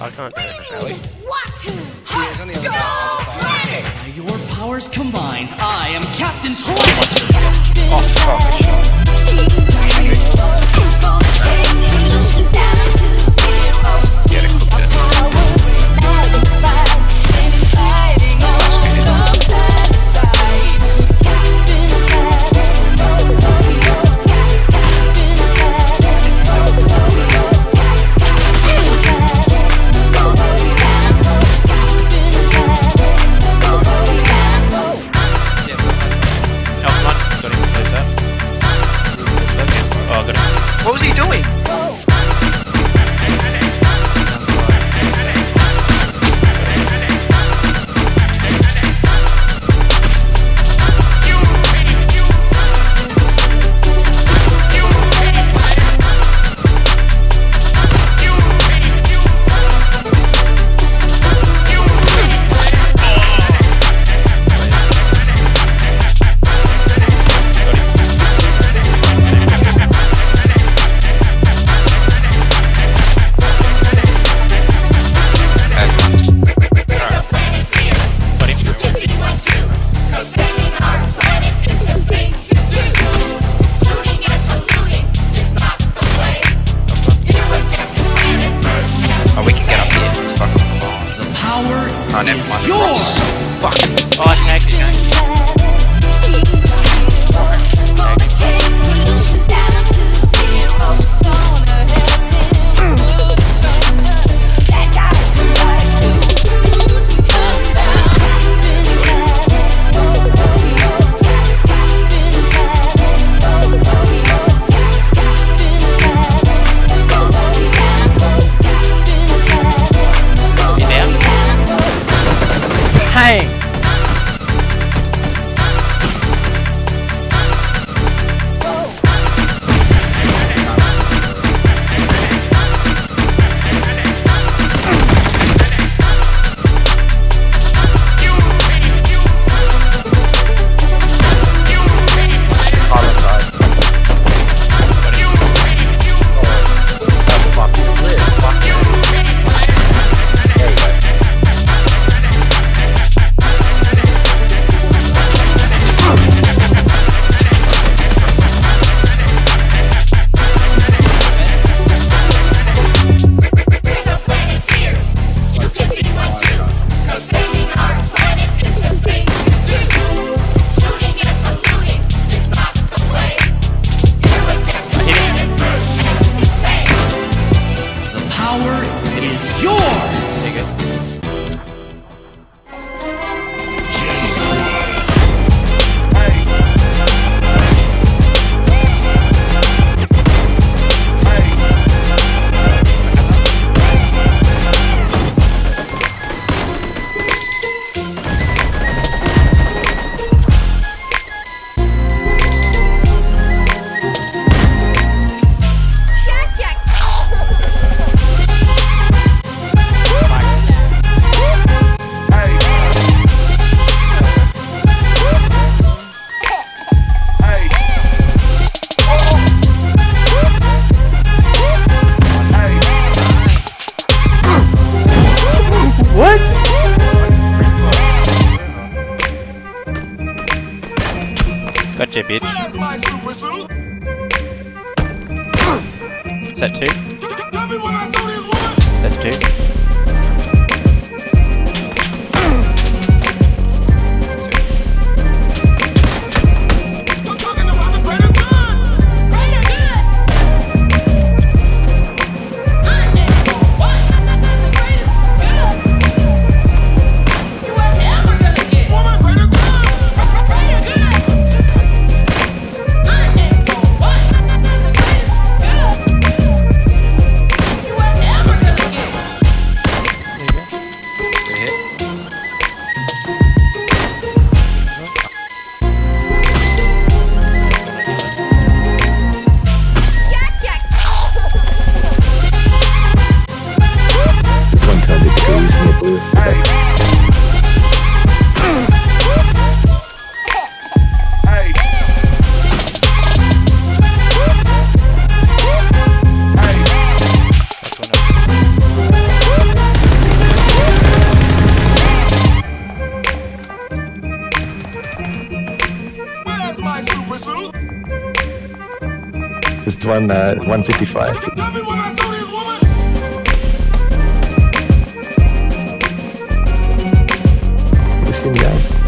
I can't do it, Sally. Here's. Now your powers combined, I am Captain Corn. Oh, fuck. Fuck. Oh, Gotcha, bitch. Set two. That's two. my super suit. It's one uh, 155. anything guys.